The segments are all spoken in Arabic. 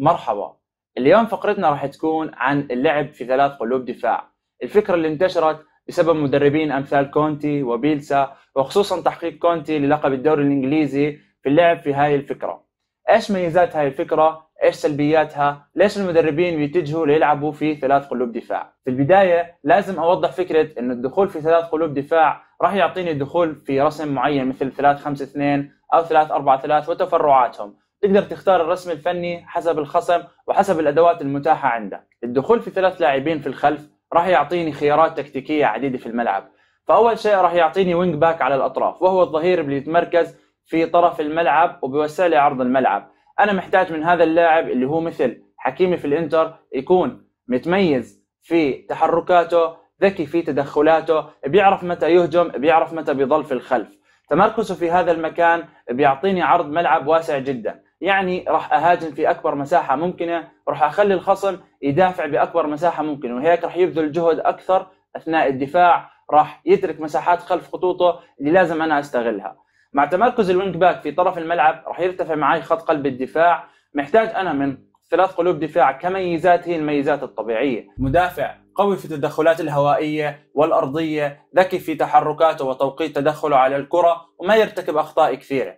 مرحبا. اليوم فقرتنا راح تكون عن اللعب في ثلاث قلوب دفاع. الفكرة اللي انتشرت بسبب مدربين أمثال كونتي وبيلسا وخصوصا تحقيق كونتي للقب الدوري الإنجليزي في اللعب في هاي الفكرة. إيش ميزات هاي الفكرة؟ إيش سلبياتها؟ ليش المدربين بيتجهوا ليلعبوا في ثلاث قلوب دفاع؟ في البداية لازم أوضح فكرة انه الدخول في ثلاث قلوب دفاع راح يعطيني دخول في رسم معين مثل 3 5 2 أو 3 4 3 وتفرعاتهم، تقدر تختار الرسم الفني حسب الخصم وحسب الأدوات المتاحة عندك. الدخول في ثلاث لاعبين في الخلف راح يعطيني خيارات تكتيكية عديدة في الملعب. فأول شيء راح يعطيني wing back على الأطراف وهو الظهير اللي يتمركز في طرف الملعب وبيوسع لي عرض الملعب. أنا محتاج من هذا اللاعب اللي هو مثل حكيمي في الإنتر يكون متميز في تحركاته ذكي في تدخلاته بيعرف متى يهجم بيعرف متى بيضل في الخلف تمركزه في هذا المكان بيعطيني عرض ملعب واسع جدا يعني راح أهاجم في أكبر مساحة ممكنة راح أخلي الخصم يدافع بأكبر مساحة ممكنة وهيك راح يبذل جهد أكثر أثناء الدفاع راح يترك مساحات خلف خطوطه اللي لازم أنا أستغلها. مع تمركز ال wing back في طرف الملعب راح يرتفع معي خط قلب الدفاع محتاج أنا من ثلاث قلوب دفاع كميزات هي الميزات الطبيعية. مدافع قوي في التدخلات الهوائية والأرضية ذكي في تحركاته وتوقيت تدخله على الكرة وما يرتكب أخطاء كثيرة.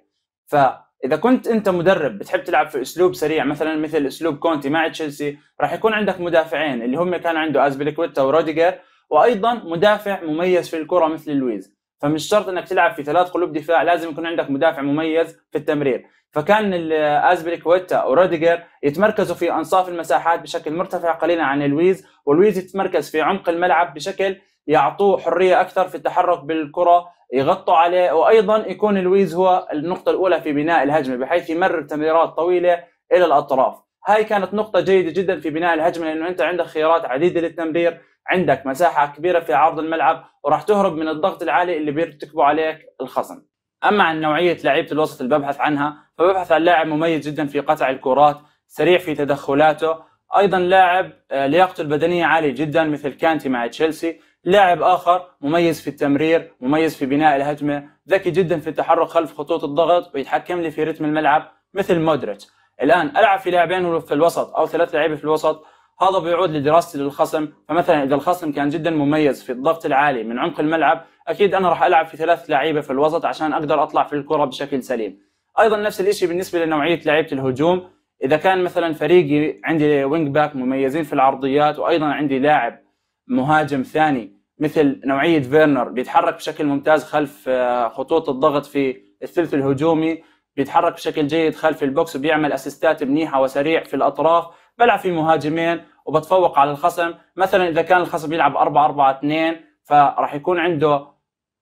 فاذا كنت أنت مدرب بتحب تلعب في أسلوب سريع مثلا مثل أسلوب كونتي مع تشيلسي راح يكون عندك مدافعين اللي هم كان عنده ازبليكويتا وروديجر وأيضا مدافع مميز في الكرة مثل لويز. فمش شرط إنك تلعب في ثلاث قلوب دفاع لازم يكون عندك مدافع مميز في التمرير. فكان ازبريك ويتا وروديجر يتمركزوا في أنصاف المساحات بشكل مرتفع قليلا عن لويز ولويز يتمركز في عمق الملعب بشكل يعطوه حرية أكثر في التحرك بالكرة يغطوا عليه وأيضا يكون لويز هو النقطة الأولى في بناء الهجمة بحيث يمرر تمريرات طويلة إلى الأطراف. هاي كانت نقطة جيدة جدا في بناء الهجمة لأنه أنت عندك خيارات عديدة للتمرير عندك مساحة كبيرة في عرض الملعب وراح تهرب من الضغط العالي اللي بيرتكبه عليك الخصم. أما عن نوعية لعيبة الوسط اللي ببحث عنها فببحث عن لاعب مميز جدا في قطع الكرات سريع في تدخلاته أيضا لاعب آه، لياقته البدنية عالية جدا مثل كانتي مع تشيلسي. لاعب آخر مميز في التمرير مميز في بناء الهجمة ذكي جدا في التحرك خلف خطوط الضغط ويتحكم لي في رتم الملعب مثل مودريتش. الآن ألعب في لاعبين في الوسط أو ثلاث لعيبة في الوسط. هذا بيعود لدراستي للخصم. فمثلا إذا الخصم كان جدا مميز في الضغط العالي من عمق الملعب أكيد أنا راح ألعب في ثلاث لعيبة في الوسط عشان أقدر أطلع في الكرة بشكل سليم. أيضا نفس الشيء بالنسبة لنوعية لعيبة الهجوم. إذا كان مثلا فريقي عندي wing back مميزين في العرضيات وأيضا عندي لاعب مهاجم ثاني مثل نوعية فيرنر بيتحرك بشكل ممتاز خلف آه، خطوط الضغط في الثلث الهجومي بيتحرك بشكل جيد خلف البوكس وبيعمل اسيستات منيحة وسريع في الأطراف بلعب في مهاجمين وبتفوق على الخصم. مثلا إذا كان الخصم يلعب 4 4 2 فراح يكون عنده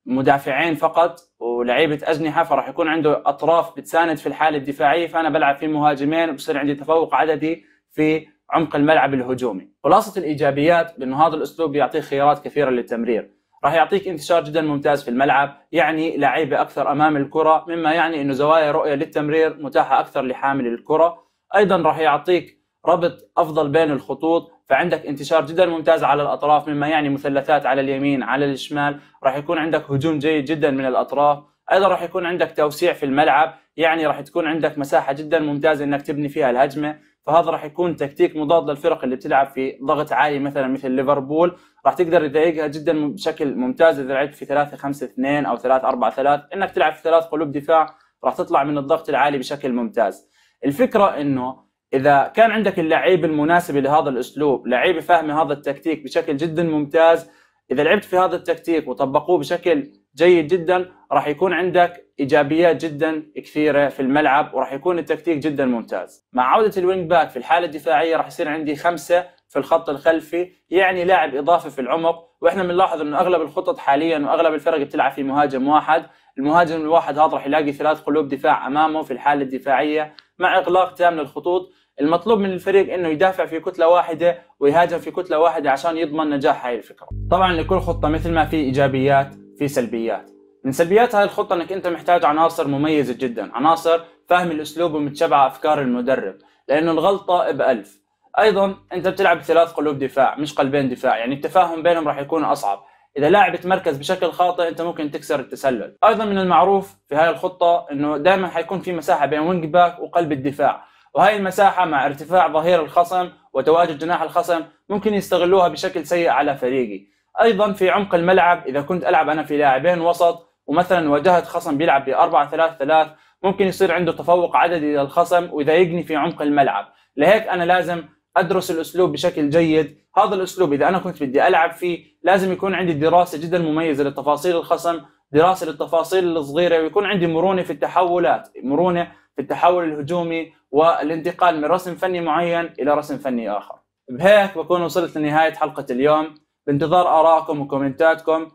مدافعين فقط ولعيبة أجنحة فراح يكون عنده أطراف بتساند في الحالة الدفاعية فأنا بلعب في مهاجمين وبصير عندي تفوق عددي في عمق الملعب الهجومي. خلاصة الإيجابيات بأنه هذا الأسلوب يعطيك خيارات كثيرة للتمرير. راح يعطيك انتشار جدا ممتاز في الملعب يعني لعيبة أكثر أمام الكرة مما يعني أنه زوايا رؤية للتمرير متاحة أكثر لحامل الكرة. أيضا راح يعطيك ربط أفضل بين الخطوط فعندك انتشار جدا ممتاز على الأطراف مما يعني مثلثات على اليمين على الشمال. راح يكون عندك هجوم جيد جدا من الأطراف. أيضا راح يكون عندك توسيع في الملعب يعني راح تكون عندك مساحة جدا ممتازة إنك تبني فيها الهجمة. فهذا راح يكون تكتيك مضاد للفرق اللي بتلعب في ضغط عالي مثلا مثل ليفربول. راح تقدر تضايقها جدا بشكل ممتاز إذا لعبت في 3 5 2 أو 3 4 3 إنك تلعب في ثلاث قلوب دفاع راح تطلع من الضغط العالي بشكل ممتاز. الفكرة إنه إذا كان عندك اللعيب المناسب لهذا الأسلوب لعيب فاهم هذا التكتيك بشكل جدا ممتاز إذا لعبت في هذا التكتيك وطبقوه بشكل جيد جدا راح يكون عندك ايجابيات جدا كثيرة في الملعب وراح يكون التكتيك جدا ممتاز. مع عودة ال wing back في الحالة الدفاعية راح يصير عندي خمسة في الخط الخلفي يعني لاعب إضافي في العمق. وإحنا بنلاحظ إنه أغلب الخطط حاليا وأغلب الفرق بتلعب في مهاجم واحد. المهاجم الواحد هذا راح يلاقي ثلاث قلوب دفاع أمامه في الحالة الدفاعية مع إغلاق تام للخطوط. المطلوب من الفريق إنه يدافع في كتلة واحدة ويهاجم في كتلة واحدة عشان يضمن نجاح هاي الفكرة. طبعا لكل خطة مثل ما في إيجابيات في سلبيات. من سلبيات هاي الخطة إنك أنت محتاج عناصر مميزة جدا عناصر فاهم الأسلوب ومتشبعه أفكار المدرب لأنه الغلطة بألف. أيضا أنت بتلعب بثلاث قلوب دفاع مش قلبين دفاع يعني التفاهم بينهم راح يكون أصعب. إذا لاعب يتمركز بشكل خاطئ أنت ممكن تكسر التسلل. أيضا من المعروف في هاي الخطة إنه دائما حيكون في مساحة بين wing back وقلب الدفاع. وهي المساحة مع ارتفاع ظهير الخصم وتواجد جناح الخصم ممكن يستغلوها بشكل سيء على فريقي. أيضا في عمق الملعب إذا كنت ألعب أنا في لاعبين وسط ومثلا واجهت خصم بيلعب ب 4 3 3 ممكن يصير عنده تفوق عددي للخصم ويضايقني في عمق الملعب. لهيك أنا لازم أدرس الأسلوب بشكل جيد. هذا الأسلوب إذا أنا كنت بدي ألعب فيه لازم يكون عندي دراسة جدا مميزة لتفاصيل الخصم دراسة للتفاصيل الصغيرة ويكون عندي مرونة في التحولات مرونة في التحول الهجومي والانتقال من رسم فني معين إلى رسم فني آخر. بهيك بكون وصلت لنهاية حلقة اليوم. بانتظار آرائكم وكومنتاتكم.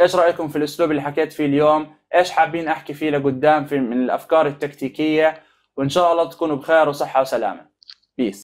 إيش رأيكم في الأسلوب اللي حكيت فيه اليوم؟ إيش حابين أحكي فيه لقدام في من الأفكار التكتيكية؟ وإن شاء الله تكونوا بخير وصحة وسلامة. بيس